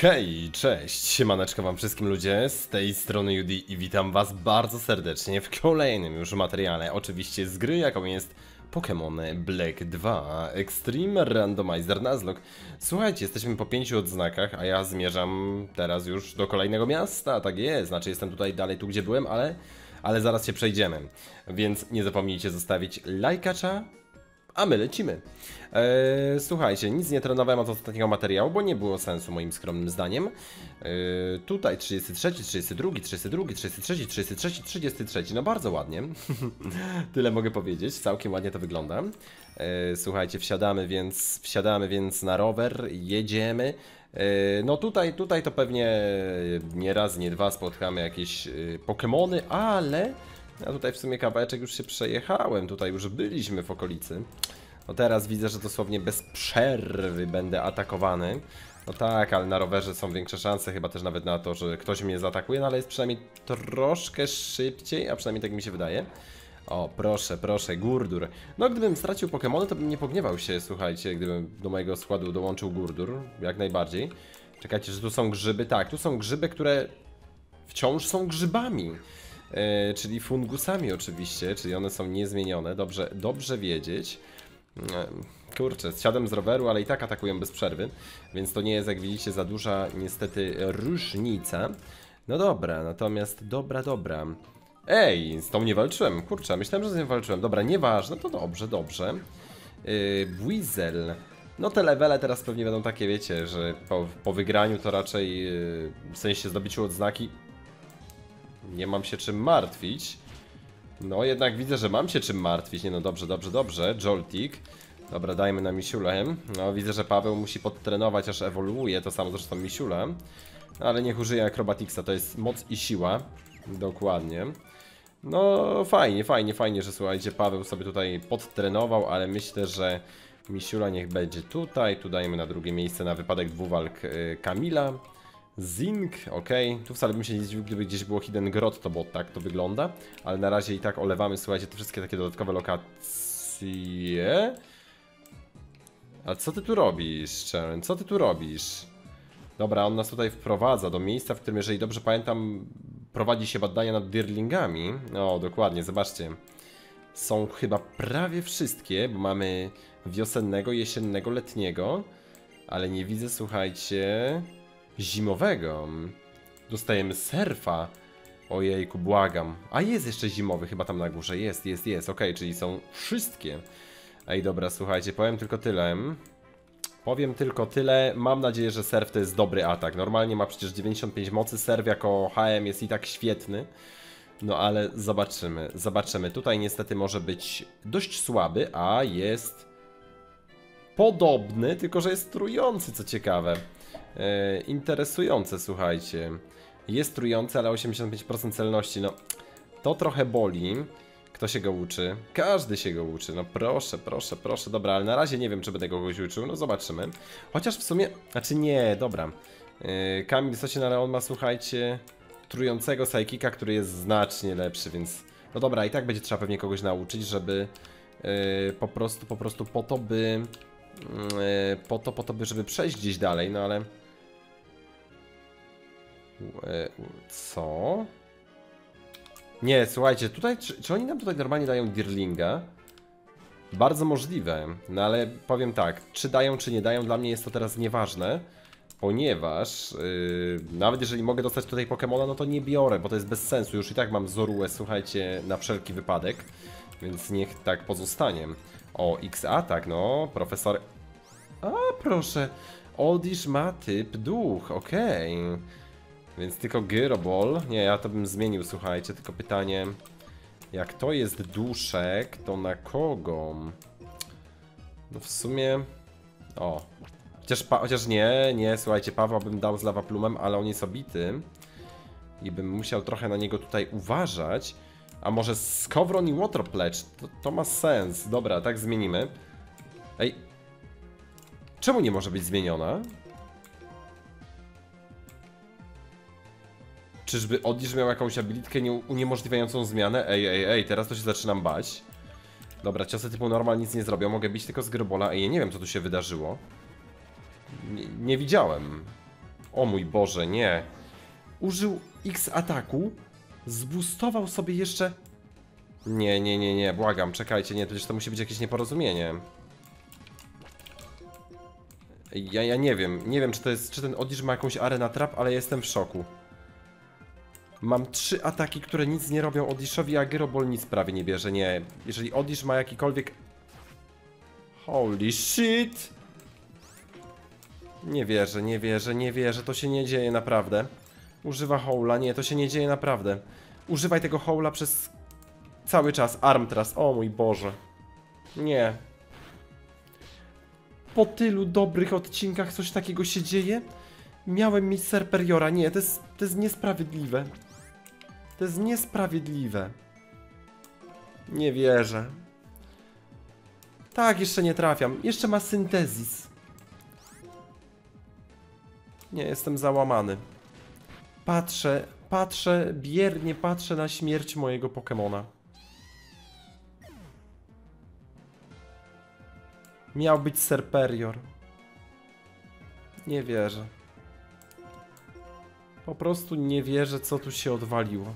Hej, cześć, siemaneczko wam wszystkim ludzie, z tej strony Judy i witam was bardzo serdecznie w kolejnym już materiale, oczywiście z gry jaką jest Pokémon Black 2 Extreme Randomizer Nuzlocke. Słuchajcie, jesteśmy po pięciu odznakach, a ja zmierzam teraz już do kolejnego miasta, tak jest, znaczy jestem tutaj dalej tu gdzie byłem, ale, ale zaraz się przejdziemy, więc nie zapomnijcie zostawić lajkacza, a my lecimy. Eee, słuchajcie, nic nie trenowałem od ostatniego materiału, bo nie było sensu moim skromnym zdaniem. Eee, tutaj 33, 32, 32, 33, 33, 33. No bardzo ładnie. Tyle mogę powiedzieć. Całkiem ładnie to wygląda. Eee, słuchajcie, wsiadamy więc, wsiadamy więc na rower, jedziemy. Eee, No tutaj, tutaj to pewnie nie raz, nie dwa spotkamy jakieś yy, Pokemony, ale ja tutaj w sumie kawałeczek już się przejechałem, tutaj już byliśmy w okolicy. No teraz widzę, że dosłownie bez przerwy będę atakowany. No tak, ale na rowerze są większe szanse, chyba też nawet na to, że ktoś mnie zaatakuje, no ale jest przynajmniej troszkę szybciej, a przynajmniej tak mi się wydaje. O, proszę, proszę, Gurdur. No, gdybym stracił Pokémony, to bym nie pogniewał się, słuchajcie, gdybym do mojego składu dołączył Gurdur, jak najbardziej. Czekajcie, że tu są grzyby. Tak, tu są grzyby, które wciąż są grzybami. E, czyli fungusami oczywiście, czyli one są niezmienione, dobrze, dobrze wiedzieć. E, Kurczę, zsiadłem z roweru, ale i tak atakują bez przerwy, więc to nie jest, jak widzicie, za duża niestety różnica. No dobra, natomiast dobra, dobra. Ej, z tą nie walczyłem, kurczę, myślałem, że z nią walczyłem. Dobra, nieważne, to dobrze, dobrze. Yy. No te levele teraz pewnie będą takie, wiecie, że po, po wygraniu to raczej, yy, w sensie zdobyciu odznaki, nie mam się czym martwić. No jednak widzę, że mam się czym martwić. Nie no, dobrze, dobrze, dobrze. Joltik. Dobra, dajmy na Misiulę. No widzę, że Paweł musi podtrenować, aż ewoluuje. To samo zresztą Misiula. No, ale niech użyje Acrobatixa, to jest moc i siła. Dokładnie. No fajnie, fajnie, fajnie, że słuchajcie, Paweł sobie tutaj podtrenował, ale myślę, że Misiula niech będzie tutaj. Tu dajemy na drugie miejsce na wypadek dwuwalk y, Kamila. Zinc, ok. Tu wcale bym się nie zdziwił, gdyby gdzieś było Hidden Grot, to bo tak to wygląda. Ale na razie i tak olewamy, słuchajcie, te wszystkie takie dodatkowe lokacje. A co ty tu robisz, Sharon? Co ty tu robisz? Dobra, on nas tutaj wprowadza do miejsca, w którym, jeżeli dobrze pamiętam, prowadzi się badania nad dirlingami. O, dokładnie, zobaczcie. Są chyba prawie wszystkie, bo mamy wiosennego, jesiennego, letniego. Ale nie widzę, słuchajcie zimowego. Dostajemy surfa. Ojejku, błagam. A jest jeszcze zimowy, chyba tam na górze. Jest, jest, jest. Okej, czyli są wszystkie. Ej, dobra, słuchajcie, powiem tylko tyle. Powiem tylko tyle. Mam nadzieję, że surf to jest dobry atak. Normalnie ma przecież 95 mocy. Surf jako HM jest i tak świetny. No ale zobaczymy, zobaczymy. Tutaj niestety może być dość słaby, a jest podobny, tylko że jest trujący, co ciekawe. E, interesujące, słuchajcie. Jest trujący, ale 85% celności, no to trochę boli. Kto się go uczy? Każdy się go uczy, no proszę, proszę, proszę, dobra, ale na razie nie wiem, czy będę kogoś uczył, no zobaczymy. Chociaż w sumie, znaczy nie, dobra. Yy, Kamil Sosin, ale on ma, słuchajcie, trującego psychika, który jest znacznie lepszy, więc... No dobra, i tak będzie trzeba pewnie kogoś nauczyć, żeby yy, po prostu, po prostu po to, by... Yy, po to, po to, by, żeby przejść gdzieś dalej, no ale... E, Co? Nie, słuchajcie, tutaj, czy, czy oni nam tutaj normalnie dają Dirlinga? Bardzo możliwe, no ale powiem tak, czy dają, czy nie dają, dla mnie jest to teraz nieważne, ponieważ yy, nawet jeżeli mogę dostać tutaj Pokemona, no to nie biorę, bo to jest bez sensu, już i tak mam Zoruę, słuchajcie, na wszelki wypadek, więc niech tak pozostanie. O, X-Atak, no, profesor... A, proszę, Oldish ma typ duch, okej. Okay. Więc tylko Gyrobol. Nie, ja to bym zmienił, słuchajcie. Tylko pytanie, jak to jest duszek, to na kogo? No w sumie... O. Chociaż. Chociaż nie, nie, słuchajcie, Pawła bym dał z Lavaplumem, ale on jest obity. I bym musiał trochę na niego tutaj uważać. A może Skowron i Waterpledge? To, to ma sens. Dobra, tak zmienimy. Ej. Czemu nie może być zmieniona? Czyżby Odlisz miał jakąś abilitkę nie, uniemożliwiającą zmianę? Ej, ej, ej, teraz to się zaczynam bać. Dobra, ciosy typu normal nic nie zrobią, mogę bić tylko z Grybola. Ja nie wiem co tu się wydarzyło. Nie, nie widziałem. O mój Boże, nie. Użył X ataku, zbustował sobie jeszcze... Nie, nie, nie, nie, błagam, czekajcie, nie, przecież to musi być jakieś nieporozumienie. Ja, ja nie wiem, nie wiem czy to jest, czy ten Odisz ma jakąś arena trap, ale jestem w szoku. Mam trzy ataki, które nic nie robią Odiszowi, a Gyrobol nic prawie nie bierze, nie. Jeżeli Odisz ma jakikolwiek... Holy shit! Nie wierzę, nie wierzę, nie wierzę, to się nie dzieje naprawdę. Używa Howla, nie, to się nie dzieje naprawdę. Używaj tego Howla przez cały czas. Arm teraz, o mój Boże. Nie. Po tylu dobrych odcinkach coś takiego się dzieje? Miałem mieć Serperiora, nie, to jest, to jest niesprawiedliwe. To jest niesprawiedliwe. Nie wierzę. Tak, jeszcze nie trafiam. Jeszcze ma syntezis. Nie, jestem załamany. Patrzę, patrzę, biernie patrzę na śmierć mojego Pokemona. Miał być Serperior. Nie wierzę. Po prostu nie wierzę, co tu się odwaliło.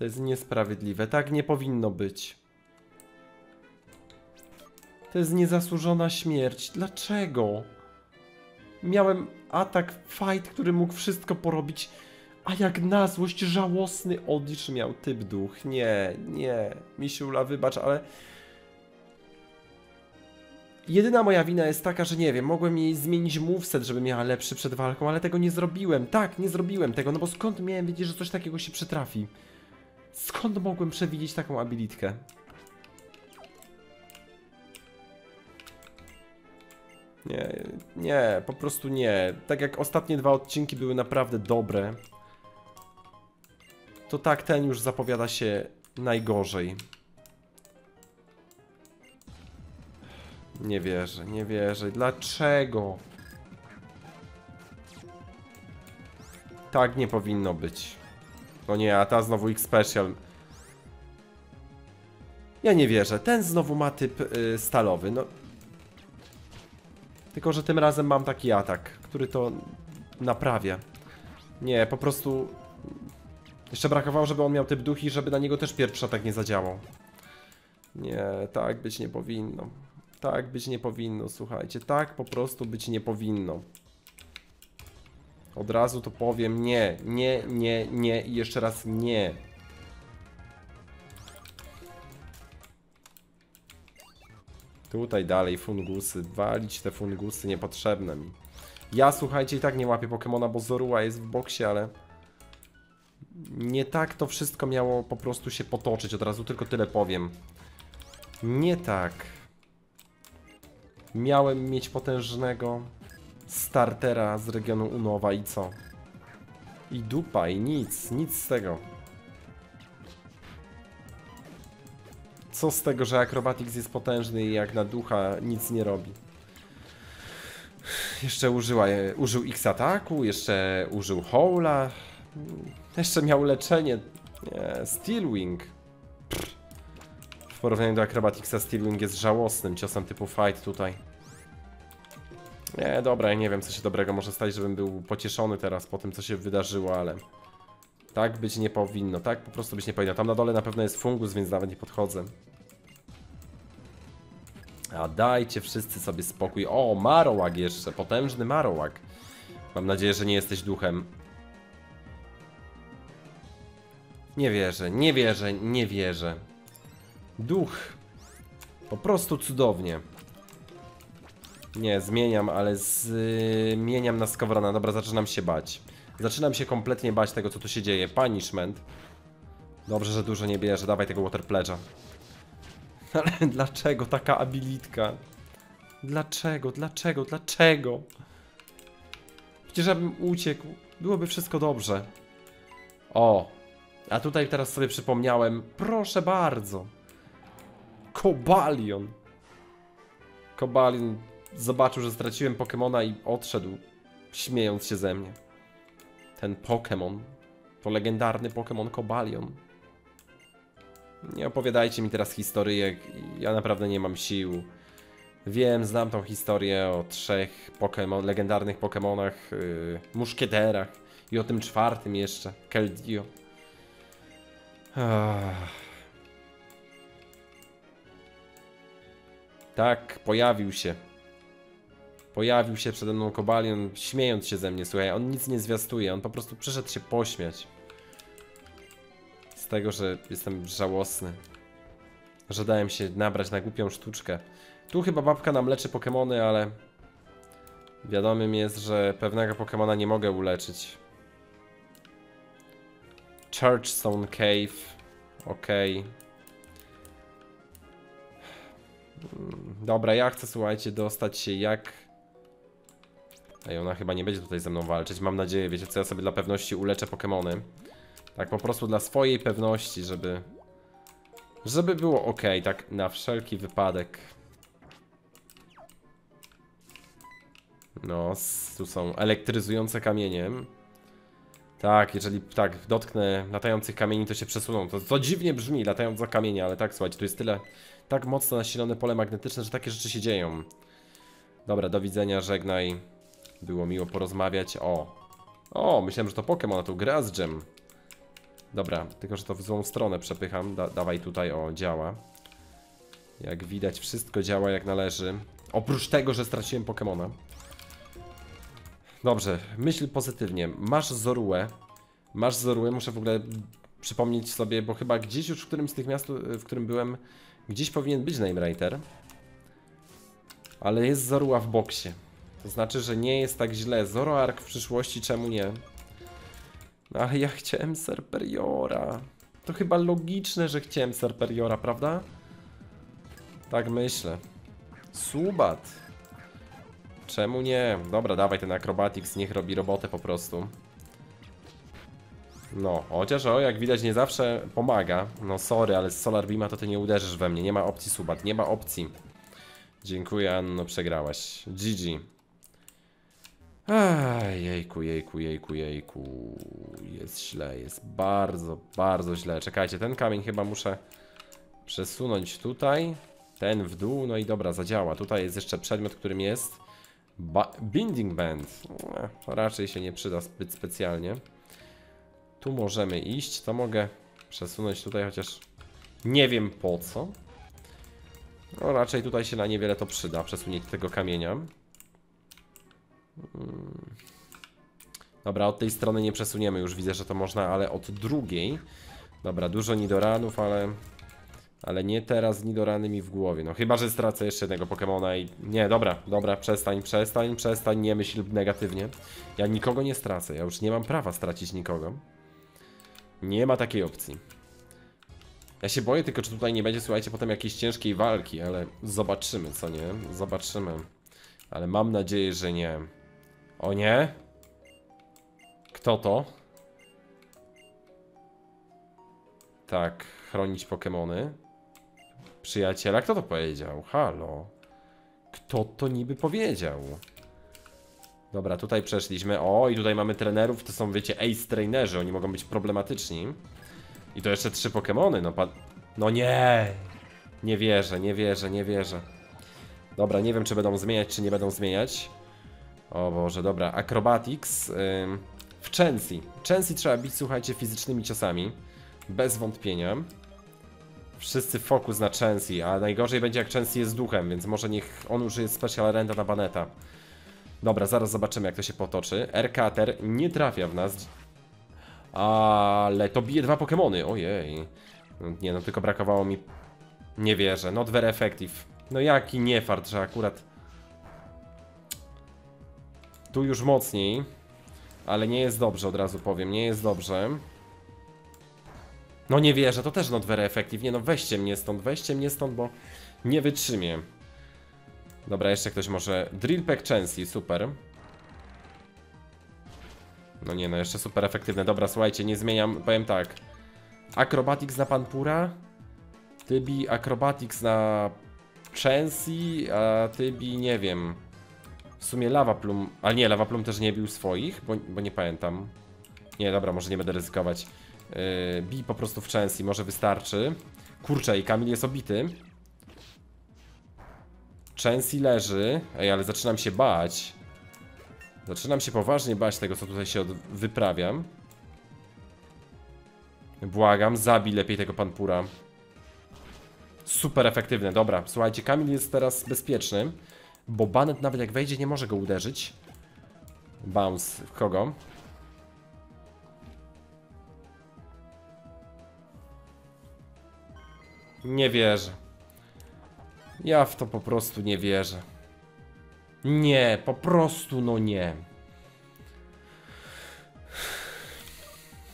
To jest niesprawiedliwe. Tak nie powinno być. To jest niezasłużona śmierć. Dlaczego? Miałem atak, fight, który mógł wszystko porobić, a jak na złość żałosny Odisz miał typ duch. Nie, nie. Misiula, wybacz, ale... Jedyna moja wina jest taka, że nie wiem, mogłem jej zmienić moveset, żeby miała lepszy przed walką, ale tego nie zrobiłem. Tak, nie zrobiłem tego, no bo skąd miałem wiedzieć, że coś takiego się przytrafi? Skąd mogłem przewidzieć taką abilitkę? Nie, nie, po prostu nie. Tak jak ostatnie dwa odcinki były naprawdę dobre, to tak ten już zapowiada się najgorzej. Nie wierzę, nie wierzę. Dlaczego? Tak nie powinno być. No nie, a ta znowu X-Special. Ja nie wierzę. Ten znowu ma typ y, stalowy. No. Tylko, że tym razem mam taki atak, który to naprawia. Nie, po prostu... Jeszcze brakowało, żeby on miał typ duch i żeby na niego też pierwszy atak nie zadziałał. Nie, tak być nie powinno. Tak być nie powinno, słuchajcie. Tak po prostu być nie powinno. Od razu to powiem nie, nie, nie, nie i jeszcze raz nie. Tutaj dalej fungusy, walić te fungusy niepotrzebne mi. Ja słuchajcie i tak nie łapię Pokemona, bo Zorua jest w boksie, ale... Nie tak to wszystko miało po prostu się potoczyć, od razu tylko tyle powiem. Nie tak. Miałem mieć potężnego startera z regionu Unowa i co? I dupa, i nic, nic z tego. Co z tego, że Acrobatics jest potężny i jak na ducha nic nie robi? Jeszcze użyła, użył X ataku, jeszcze użył Howla, jeszcze miał leczenie. Nie, Steelwing. W porównaniu do Acrobaticsa Steelwing jest żałosnym ciosem typu fight tutaj. Nie, dobra, ja nie wiem co się dobrego może stać, żebym był pocieszony teraz po tym co się wydarzyło, ale... Tak być nie powinno, tak po prostu być nie powinno. Tam na dole na pewno jest fungus, więc nawet nie podchodzę. A dajcie wszyscy sobie spokój. O, Marowak jeszcze, potężny Marowak. Mam nadzieję, że nie jesteś duchem. Nie wierzę, nie wierzę, nie wierzę. Duch. Po prostu cudownie. Nie, zmieniam, ale zmieniam na Skowrona. Dobra, zaczynam się bać. Zaczynam się kompletnie bać tego, co tu się dzieje. Punishment. Dobrze, że dużo nie bierze. Dawaj tego Water Pledge'a. Ale dlaczego taka abilitka? Dlaczego, dlaczego, dlaczego? Przecież bym uciekł. Byłoby wszystko dobrze. O. A tutaj teraz sobie przypomniałem. Proszę bardzo. Kobalion. Kobalion zobaczył, że straciłem Pokemona i odszedł, śmiejąc się ze mnie. Ten Pokémon to legendarny Pokémon Kobalion. Nie opowiadajcie mi teraz historyjek, ja naprawdę nie mam sił. Wiem, znam tą historię o trzech Pokemon, legendarnych Pokemonach, yy, muszkieterach i o tym czwartym jeszcze, Keldeo. Ach. Tak, pojawił się. Pojawił się przede mną Kobalion, śmiejąc się ze mnie, słuchaj, on nic nie zwiastuje, on po prostu przyszedł się pośmiać. Z tego, że jestem żałosny. Że dałem się nabrać na głupią sztuczkę. Tu chyba babka nam leczy Pokemony, ale... Wiadomym jest, że pewnego Pokemona nie mogę uleczyć. Churchstone Cave. Okej. Okay. Dobra, ja chcę, słuchajcie, dostać się jak... Ej, ona chyba nie będzie tutaj ze mną walczyć, mam nadzieję, wiecie co, ja sobie dla pewności uleczę Pokémony. Tak po prostu dla swojej pewności, żeby... Żeby było ok, tak na wszelki wypadek. No, tu są elektryzujące kamienie. Tak, jeżeli tak dotknę latających kamieni, to się przesuną. To, to dziwnie brzmi, latające kamienie, ale tak, słuchajcie, tu jest tyle, tak mocno nasilone pole magnetyczne, że takie rzeczy się dzieją. Dobra, do widzenia, żegnaj. Było miło porozmawiać. O, o, myślałem, że to Pokémon, a tu Grass Gem. Dobra, tylko że to w złą stronę przepycham. Da dawaj tutaj, o, działa. Jak widać, wszystko działa jak należy. Oprócz tego, że straciłem Pokémona. Dobrze, myśl pozytywnie. Masz Zoruę. Masz Zoruę, muszę w ogóle przypomnieć sobie, bo chyba gdzieś już w którymś z tych miast, w którym byłem, gdzieś powinien być Namewriter. Ale jest Zorua w boksie. To znaczy, że nie jest tak źle. Zoroark w przyszłości, czemu nie? Ale ja chciałem Serperiora. To chyba logiczne, że chciałem Serperiora, prawda? Tak myślę. Subat. Czemu nie? Dobra, dawaj ten Acrobatics, niech robi robotę po prostu. No, chociaż o, jak widać nie zawsze pomaga. No sorry, ale z Solar Beama to ty nie uderzysz we mnie. Nie ma opcji subat, nie ma opcji. Dziękuję Anno, przegrałaś. GG. Ej, jejku, jejku, jejku, jejku. Jest źle, jest bardzo, bardzo źle. Czekajcie, ten kamień chyba muszę przesunąć tutaj. Ten w dół, no i dobra, zadziała. Tutaj jest jeszcze przedmiot, którym jest ba Binding Band. No, raczej się nie przyda zbyt specjalnie. Tu możemy iść, to mogę przesunąć tutaj, chociaż nie wiem po co. No raczej tutaj się na niewiele to przyda, przesunięcie tego kamienia. Hmm. Dobra, od tej strony nie przesuniemy, już widzę, że to można, ale od drugiej. Dobra, dużo nidoranów, ale... Ale nie teraz nidorany mi w głowie. No chyba, że stracę jeszcze jednego Pokemona i... Nie, dobra, dobra, przestań, przestań, przestań, nie myśl negatywnie. Ja nikogo nie stracę, ja już nie mam prawa stracić nikogo. Nie ma takiej opcji. Ja się boję tylko, czy tutaj nie będzie, słuchajcie, potem jakiejś ciężkiej walki, ale zobaczymy, co nie? Zobaczymy. Ale mam nadzieję, że nie. O nie? Kto to? Tak, chronić Pokémony. Przyjaciela, kto to powiedział? Halo. Kto to niby powiedział? Dobra, tutaj przeszliśmy. O, i tutaj mamy trenerów, to są, wiecie, ace trainerzy, oni mogą być problematyczni. I to jeszcze trzy Pokémony, no. No nie! Nie wierzę, nie wierzę, nie wierzę. Dobra, nie wiem, czy będą zmieniać, czy nie będą zmieniać. O Boże, dobra. Acrobatics w Chancy. Chancy trzeba bić, słuchajcie, fizycznymi ciosami. Bez wątpienia. Wszyscy fokus na Chancy, a najgorzej będzie jak Chancy jest duchem, więc może niech on użyje special renda na baneta. Dobra, zaraz zobaczymy jak to się potoczy. Aircutter nie trafia w nas. Ale to bije dwa Pokémony, ojej. Nie no, tylko brakowało mi... Nie wierzę, not very effective. No jaki niefart, że akurat... Tu już mocniej. Ale nie jest dobrze, od razu powiem, nie jest dobrze. No nie wierzę, to też not very effective. Nie no, weźcie mnie stąd, weźcie mnie stąd, bo nie wytrzymię. Dobra, jeszcze ktoś może... Drill Pack Chancy, super. No nie no, jeszcze super efektywne. Dobra, słuchajcie, nie zmieniam, powiem tak. Acrobatics na Panpura. Tybi Acrobatics na Chancy, a Tybi nie wiem. W sumie Lava Plum, ale nie, Lava Plum też nie bił swoich, bo, bo nie pamiętam. Nie, dobra, może nie będę ryzykować. Yy, bij po prostu w Chancy, może wystarczy. Kurczę, i Kamil jest obity. Chansey leży. Ej, ale zaczynam się bać. Zaczynam się poważnie bać tego, co tutaj się wyprawiam. Błagam, zabij lepiej tego panpura. Super efektywne, dobra. Słuchajcie, Kamil jest teraz bezpieczny, bo Banet nawet jak wejdzie nie może go uderzyć. Bounce. W kogo? Nie wierzę. Ja w to po prostu nie wierzę. Nie, po prostu no nie.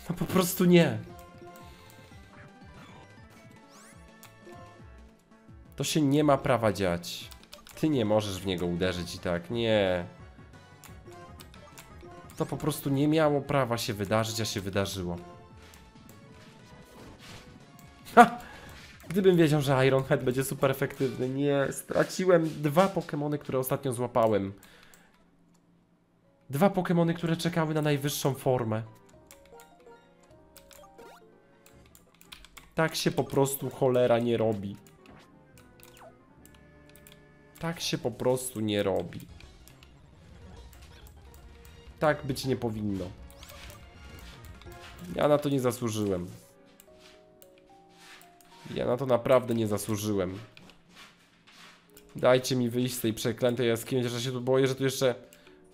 No po prostu nie. To się nie ma prawa dziać. Ty nie możesz w niego uderzyć i tak, nie. To po prostu nie miało prawa się wydarzyć, a się wydarzyło. Ha! Gdybym wiedział, że Iron Head będzie super efektywny. Nie, straciłem dwa Pokémony, które ostatnio złapałem. Dwa Pokémony, które czekały na najwyższą formę. Tak się po prostu cholera nie robi. Tak się po prostu nie robi. Tak być nie powinno. Ja na to nie zasłużyłem. Ja na to naprawdę nie zasłużyłem. Dajcie mi wyjść z tej przeklętej jaskini, chociaż się tu boję, że tu jeszcze...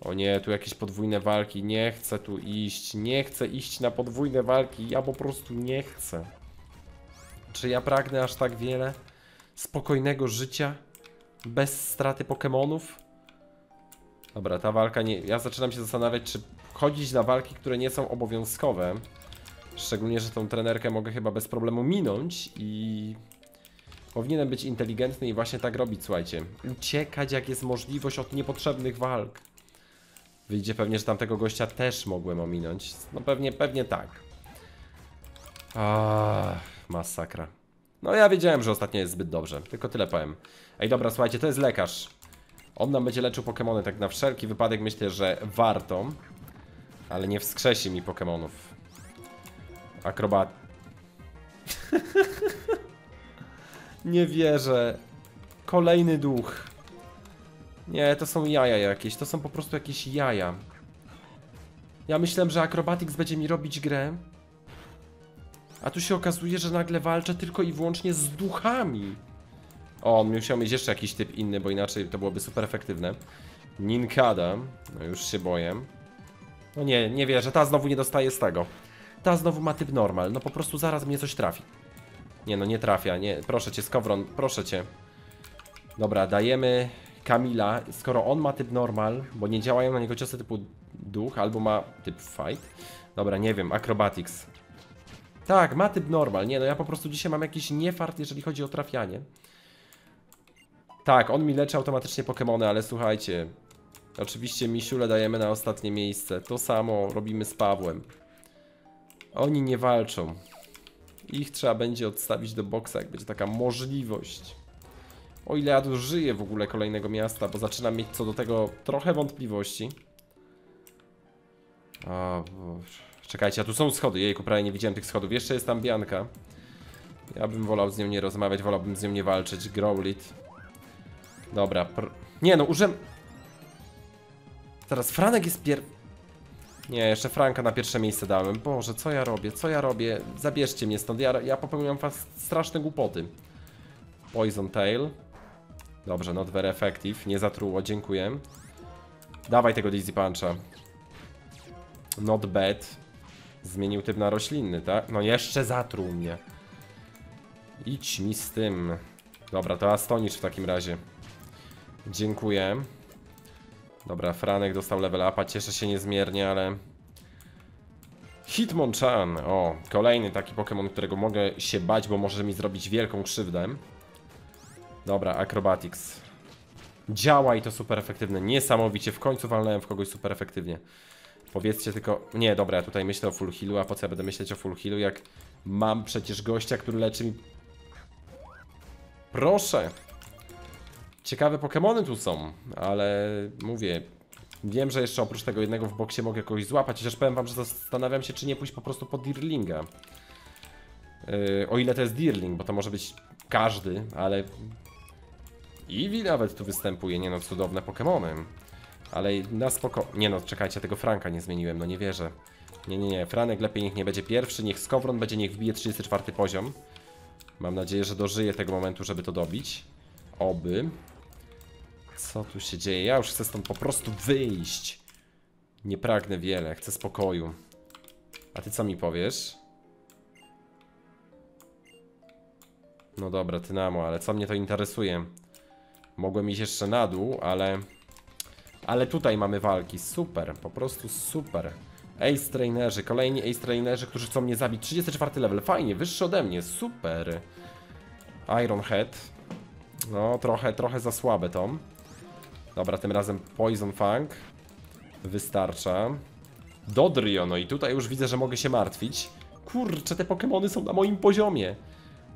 O nie, tu jakieś podwójne walki. Nie chcę tu iść. Nie chcę iść na podwójne walki. Ja po prostu nie chcę. Czy ja pragnę aż tak wiele? Spokojnego życia? Bez straty Pokémonów? Dobra, ta walka nie... Ja zaczynam się zastanawiać, czy chodzić na walki, które nie są obowiązkowe. Szczególnie, że tą trenerkę mogę chyba bez problemu minąć i... Powinienem być inteligentny i właśnie tak robić, słuchajcie. Uciekać jak jest możliwość od niepotrzebnych walk. Wyjdzie pewnie, że tamtego gościa też mogłem ominąć. No pewnie, pewnie tak. Ach, masakra. No ja wiedziałem, że ostatnio jest zbyt dobrze, tylko tyle powiem. Ej dobra, słuchajcie, to jest lekarz. On nam będzie leczył Pokémony, tak na wszelki wypadek myślę, że warto. Ale nie wskrzesi mi Pokémonów. Akrobat. nie wierzę. Kolejny duch. Nie, to są jaja jakieś, to są po prostu jakieś jaja. Ja myślałem, że Acrobatics będzie mi robić grę. A tu się okazuje, że nagle walczę tylko i wyłącznie z duchami. O, on musiał mieć jeszcze jakiś typ inny, bo inaczej to byłoby super efektywne. Ninkada. No już się boję. No nie, nie wierzę. Ta znowu nie dostaje z tego. Ta znowu ma typ normal. No po prostu zaraz mnie coś trafi. Nie no, nie trafia. Nie, proszę cię, Skowron, proszę cię. Dobra, dajemy Kamila. Skoro on ma typ normal, bo nie działają na niego ciosy typu duch, albo ma typ fight. Dobra, nie wiem, acrobatics. Tak, ma typ normal. Nie no, ja po prostu dzisiaj mam jakiś niefart, jeżeli chodzi o trafianie. Tak, on mi leczy automatycznie Pokémony, ale słuchajcie. Oczywiście Misiule dajemy na ostatnie miejsce. To samo robimy z Pawłem. Oni nie walczą. Ich trzeba będzie odstawić do boksa, jak będzie taka możliwość. O ile ja tu żyję w ogóle kolejnego miasta, bo zaczynam mieć co do tego trochę wątpliwości. O, Boże. Czekajcie, a tu są schody. Jejku, prawie nie widziałem tych schodów. Jeszcze jest tam Bianka. Ja bym wolał z nią nie rozmawiać, wolałbym z nią nie walczyć. Growlit. Dobra. Nie no, użyłem... Teraz Franek jest pier... Nie, jeszcze Franka na pierwsze miejsce dałem. Boże, co ja robię? Co ja robię? Zabierzcie mnie stąd. Ja, ja popełniam fast straszne głupoty. Poison Tail. Dobrze, not very effective. Nie zatruło, dziękuję. Dawaj tego Dizzy Puncha. Not bad. Zmienił typ na roślinny, tak? No jeszcze zatruł mnie. Idź mi z tym. Dobra, to Astonisz w takim razie. Dziękuję. Dobra, Franek dostał level upa, cieszę się niezmiernie, ale... Hitmonchan, o, kolejny taki Pokémon, którego mogę się bać, bo może mi zrobić wielką krzywdę. Dobra, Acrobatics. Działa i to super efektywne, niesamowicie, w końcu walnąłem w kogoś super efektywnie. Powiedzcie tylko, nie, dobra, ja tutaj myślę o full healu, a po co ja będę myśleć o full healu, jak mam przecież gościa, który leczy mi... Proszę! Ciekawe Pokémony tu są, ale mówię, wiem, że jeszcze oprócz tego jednego w boksie mogę kogoś złapać, chociaż powiem wam, że zastanawiam się, czy nie pójść po prostu po Dirlinga. Yy, o ile to jest Deerling, bo to może być każdy, ale... Eevee nawet tu występuje, nie no, cudowne Pokémony. Ale na spoko... Nie no, czekajcie, tego Franka nie zmieniłem, no nie wierzę. Nie, nie, nie, Franek lepiej niech nie będzie pierwszy, niech Skowron będzie, niech wbije 34 poziom. Mam nadzieję, że dożyje tego momentu, żeby to dobić. Oby. Co tu się dzieje? Ja już chcę stąd po prostu wyjść. Nie pragnę wiele, chcę spokoju. A ty co mi powiesz? No dobra, Tynamo, ale co mnie to interesuje? Mogłem iść jeszcze na dół, ale... Ale tutaj mamy walki, super, po prostu super. Ace trainerzy, kolejni ace trainerzy, którzy chcą mnie zabić. 34 level, fajnie, wyższy ode mnie, super. Iron Head. No, trochę, trochę za słabe to. Dobra, tym razem Poison Fang. Wystarcza. Dodrio, no i tutaj już widzę, że mogę się martwić. Kurczę, te Pokémony są na moim poziomie.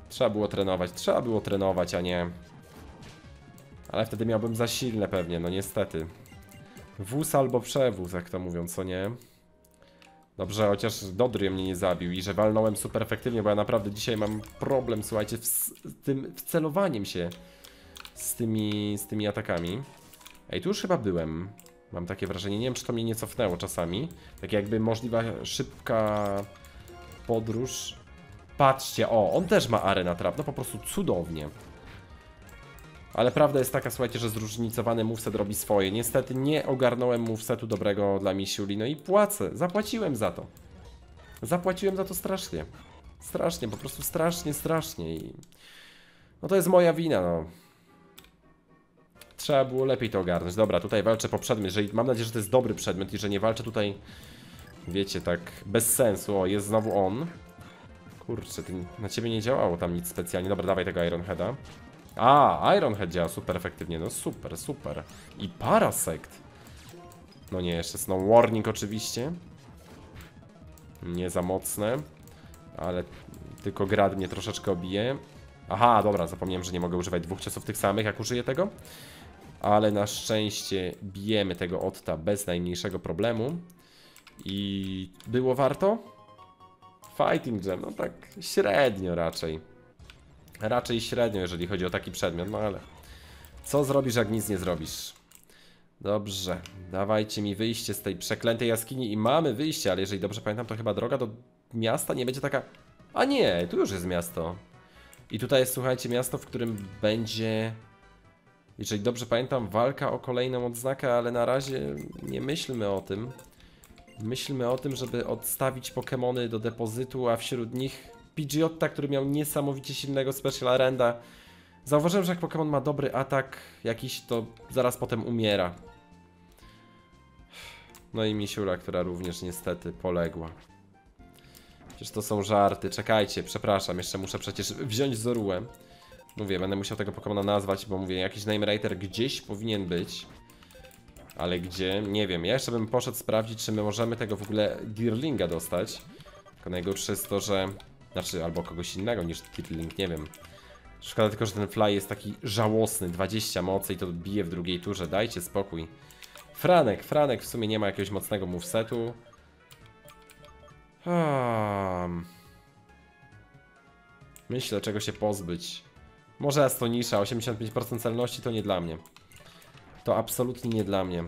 Trzeba było trenować, trzeba było trenować, a nie... Ale wtedy miałbym za silne pewnie, no niestety. Wóz albo przewóz, jak to mówią, co nie? Dobrze, chociaż Dodrio mnie nie zabił i że walnąłem super efektywnie, bo ja naprawdę dzisiaj mam problem, słuchajcie, z tym wcelowaniem się z tymi, z tymi atakami. Ej, tu już chyba byłem. Mam takie wrażenie, nie wiem czy to mnie nie cofnęło czasami. Tak jakby możliwa szybka podróż. Patrzcie, o, on też ma arena trap, no po prostu cudownie. Ale prawda jest taka, słuchajcie, że zróżnicowany moveset robi swoje. Niestety nie ogarnąłem movesetu dobrego dla Misiuli, no i płacę. Zapłaciłem za to. Zapłaciłem za to strasznie. Strasznie, po prostu strasznie, strasznie i... No to jest moja wina, no. Trzeba było lepiej to ogarnąć. Dobra, tutaj walczę po przedmiot. Jeżeli, mam nadzieję, że to jest dobry przedmiot i że nie walczę tutaj, wiecie, tak bez sensu. O, jest znowu on. Kurczę, ty, na ciebie nie działało tam nic specjalnie. Dobra, dawaj tego Ironheada. A, Ironhead działa super efektywnie. No super, super. I Parasect. No nie, jeszcze Snow Warning oczywiście. Nie za mocne. Ale tylko grad mnie troszeczkę obije. Aha, dobra, zapomniałem, że nie mogę używać dwóch ciosów tych samych, jak użyję tego. Ale na szczęście bijemy tego Otta bez najmniejszego problemu. I było warto? Fighting Gem, no tak średnio raczej. Raczej średnio, jeżeli chodzi o taki przedmiot, no ale... Co zrobisz, jak nic nie zrobisz? Dobrze, dawajcie mi wyjście z tej przeklętej jaskini i mamy wyjście, ale jeżeli dobrze pamiętam, to chyba droga do miasta nie będzie taka... A nie, tu już jest miasto. I tutaj jest, słuchajcie, miasto, w którym będzie... Jeżeli dobrze pamiętam, walka o kolejną odznakę, ale na razie nie myślmy o tym. Myślmy o tym, żeby odstawić Pokémony do depozytu, a wśród nich Pidgeotta, który miał niesamowicie silnego Special Renda. Zauważyłem, że jak Pokémon ma dobry atak jakiś, to zaraz potem umiera. No i Misiula, która również niestety poległa. Przecież to są żarty. Czekajcie, przepraszam, jeszcze muszę przecież wziąć Zoruę. Mówię, będę musiał tego Pokemona nazwać, bo mówię, jakiś name writer gdzieś powinien być. Ale gdzie? Nie wiem. Ja jeszcze bym poszedł sprawdzić, czy my możemy tego w ogóle Deerlinga dostać. Tylko najgorsze jest to, że... Znaczy, albo kogoś innego niż Deerling, nie wiem. Szkoda tylko, że ten fly jest taki żałosny. 20 mocy i to bije w drugiej turze. Dajcie spokój. Franek, Franek w sumie nie ma jakiegoś mocnego movesetu. Hmm. Myślę, czego się pozbyć. Może Astonisza, 85% celności to nie dla mnie. To absolutnie nie dla mnie.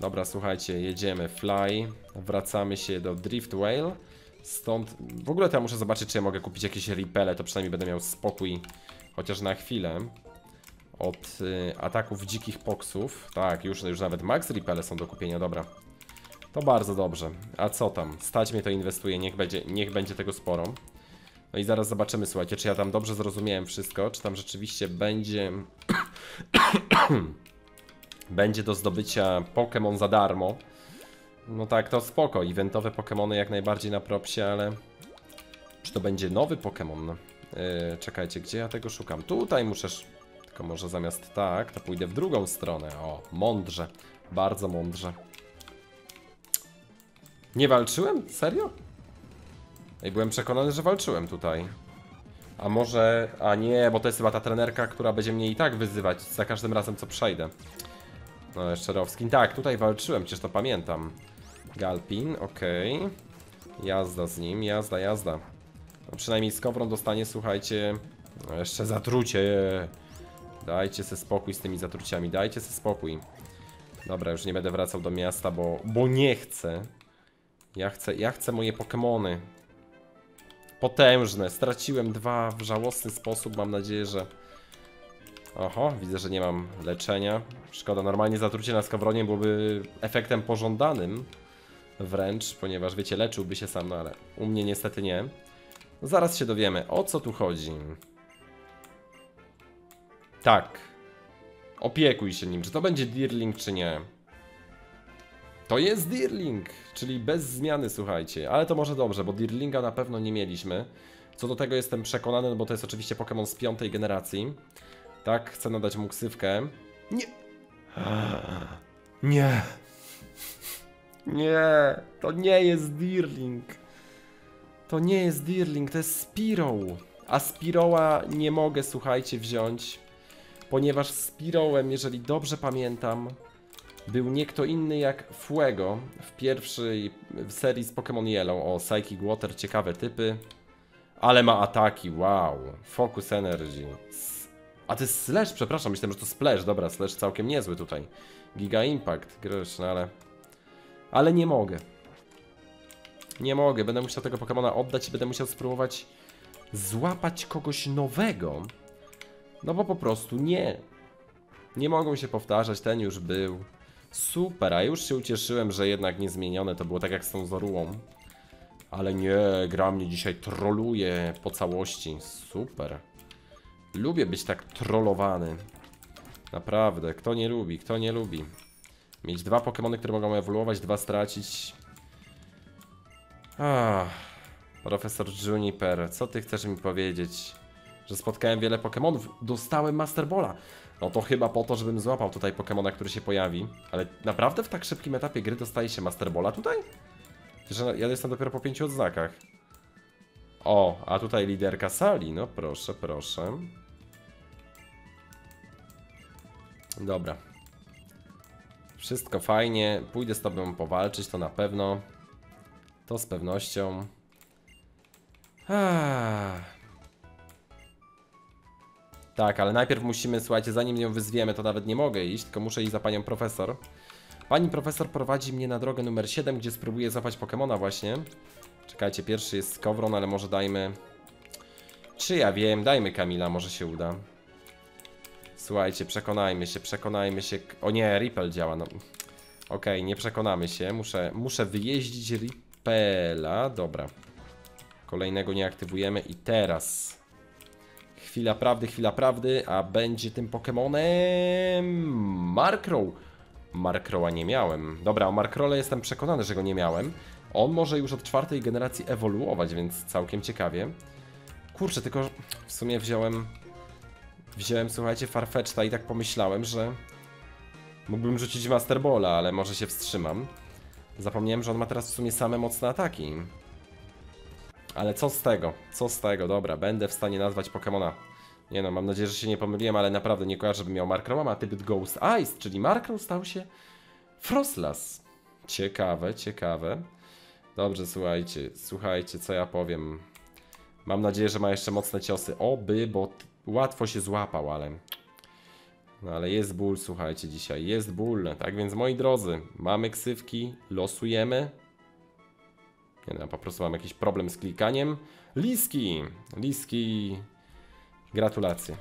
Dobra, słuchajcie, jedziemy. Fly. Wracamy się do Drift Whale. Stąd... W ogóle to ja muszę zobaczyć, czy ja mogę kupić jakieś repele, to przynajmniej będę miał spokój. Chociaż na chwilę. Od y, ataków dzikich poksów. Tak, już, już nawet max repele są do kupienia, dobra. To bardzo dobrze. A co tam? Stać mnie to inwestuje, niech będzie, niech będzie tego sporo. No i zaraz zobaczymy, słuchajcie, czy ja tam dobrze zrozumiałem wszystko, czy tam rzeczywiście będzie... będzie do zdobycia Pokémon za darmo. No tak, to spoko. Eventowe Pokémony jak najbardziej na propsie, ale... Czy to będzie nowy Pokémon? Yy, czekajcie, gdzie ja tego szukam? Tutaj muszę... Tylko może zamiast tak, to pójdę w drugą stronę. O, mądrze. Bardzo mądrze. Nie walczyłem? Serio? Ej, byłem przekonany, że walczyłem tutaj. A może... A nie, bo to jest chyba ta trenerka, która będzie mnie i tak wyzywać za każdym razem, co przejdę. No, jeszcze Rowskin. Tak, tutaj walczyłem, przecież to pamiętam. Galpin, okej. Okay. Jazda z nim, jazda, jazda. No, przynajmniej skowron dostanie, słuchajcie, no jeszcze zatrucie. Dajcie se spokój z tymi zatruciami, dajcie se spokój. Dobra, już nie będę wracał do miasta, bo, bo nie chcę. Ja chcę, ja chcę moje Pokemony. Potężne. Straciłem dwa w żałosny sposób. Mam nadzieję, że... Oho, widzę, że nie mam leczenia. Szkoda, normalnie zatrucie na skowronie byłoby efektem pożądanym. Wręcz, ponieważ wiecie, leczyłby się sam, no ale u mnie niestety nie. Zaraz się dowiemy, o co tu chodzi. Tak. Opiekuj się nim. Czy to będzie Deerling, czy nie? To jest Deerling, czyli bez zmiany, słuchajcie. Ale to może dobrze, bo Deerlinga na pewno nie mieliśmy. Co do tego jestem przekonany, no bo to jest oczywiście Pokémon z piątej generacji. Tak, chcę nadać mu ksywkę. Nie! Nie! Nie! To nie jest Deerling! To nie jest Deerling, to jest Spiro. A Spiroła nie mogę, słuchajcie, wziąć. Ponieważ Spirołem, jeżeli dobrze pamiętam, był nie kto inny jak Fuego w pierwszej serii z Pokémon Yellow. O, Psychic Water, ciekawe typy. Ale ma ataki, wow. Focus Energy. A to jest Slash, przepraszam, myślałem, że to Splash. Dobra, Slash całkiem niezły tutaj. Giga Impact, no ale... Ale nie mogę. Nie mogę, będę musiał tego Pokemona oddać i będę musiał spróbować złapać kogoś nowego. No bo po prostu nie. Nie mogą się powtarzać, ten już był. Super, a już się ucieszyłem, że jednak nie zmienione to było tak jak z tą Zorułą. Ale nie, gra mnie dzisiaj troluje po całości. Super. Lubię być tak trollowany. Naprawdę, kto nie lubi, kto nie lubi. Mieć dwa Pokémony, które mogą ewoluować, dwa stracić. Ah, profesor Juniper, co ty chcesz mi powiedzieć? Że spotkałem wiele Pokémonów, dostałem Master Balla. No to chyba po to, żebym złapał tutaj Pokemona, który się pojawi. Ale naprawdę w tak szybkim etapie gry dostaje się Master Balla tutaj? Że ja jestem dopiero po pięciu odznakach. O, a tutaj liderka sali. No proszę, proszę. Dobra. Wszystko fajnie. Pójdę z tobą powalczyć, to na pewno. To z pewnością. Ah. Tak, ale najpierw musimy, słuchajcie, zanim ją wyzwiemy, to nawet nie mogę iść, tylko muszę iść za panią profesor. Pani profesor prowadzi mnie na drogę numer 7, gdzie spróbuję złapać Pokemona właśnie. Czekajcie, pierwszy jest Skowron, ale może dajmy... Czy ja wiem, dajmy Kamila, może się uda. Słuchajcie, przekonajmy się, przekonajmy się... O nie, Ripple działa, no... Okej, okay, nie przekonamy się, muszę, muszę wyjeździć Rippela, dobra. Kolejnego nie aktywujemy i teraz... Chwila prawdy, chwila prawdy, a będzie tym Pokemonem Markrow. Markrowa nie miałem. Dobra, o Markrole jestem przekonany, że go nie miałem. On może już od czwartej generacji ewoluować, więc całkiem ciekawie. Kurczę, tylko w sumie wziąłem... Wziąłem, słuchajcie, Farfetch'ta i tak pomyślałem, że... Mógłbym rzucić Master Balla, ale może się wstrzymam. Zapomniałem, że on ma teraz w sumie same mocne ataki. Ale co z tego? Co z tego? Dobra, będę w stanie nazwać Pokemona. Nie no, mam nadzieję, że się nie pomyliłem, ale naprawdę nie kojarzę, żebym miał Markrowa, ma typ Ghost Ice, czyli Markrow stał się Frostlass. Ciekawe, ciekawe. Dobrze, słuchajcie, słuchajcie, co ja powiem. Mam nadzieję, że ma jeszcze mocne ciosy. Oby, bo łatwo się złapał, ale... No ale jest ból, słuchajcie, dzisiaj. Jest ból. Tak więc, moi drodzy, mamy ksywki, losujemy. Nie no, po prostu mam jakiś problem z klikaniem. Liski! Liski! Gratulacje.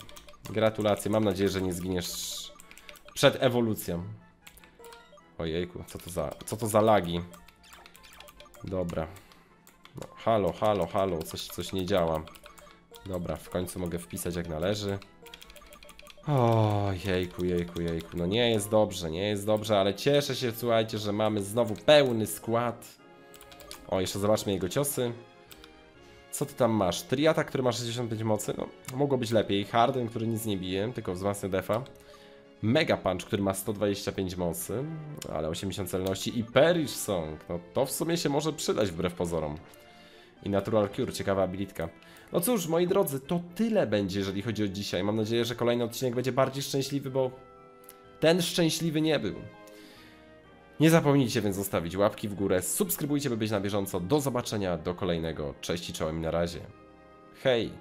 Gratulacje. Mam nadzieję, że nie zginiesz przed ewolucją. Ojejku, co to za, co to za lagi? Dobra. No, halo, halo, halo, coś, coś nie działa. Dobra, w końcu mogę wpisać jak należy. O, jejku, jejku, jejku. No nie jest dobrze, nie jest dobrze, ale cieszę się, słuchajcie, że mamy znowu pełny skład. O, jeszcze zobaczmy jego ciosy. Co ty tam masz? Triata, który ma 65 mocy. No, mogło być lepiej. Harden, który nic nie bije, tylko wzmacnia defa. Mega Punch, który ma 125 mocy, ale 80 celności. I Perish Song. No to w sumie się może przydać wbrew pozorom. I Natural Cure, ciekawa abilitka. No cóż, moi drodzy, to tyle będzie, jeżeli chodzi o dzisiaj. Mam nadzieję, że kolejny odcinek będzie bardziej szczęśliwy, bo ten szczęśliwy nie był. Nie zapomnijcie więc zostawić łapki w górę, subskrybujcie, by być na bieżąco. Do zobaczenia, do kolejnego. Cześć i czołem na razie. Hej!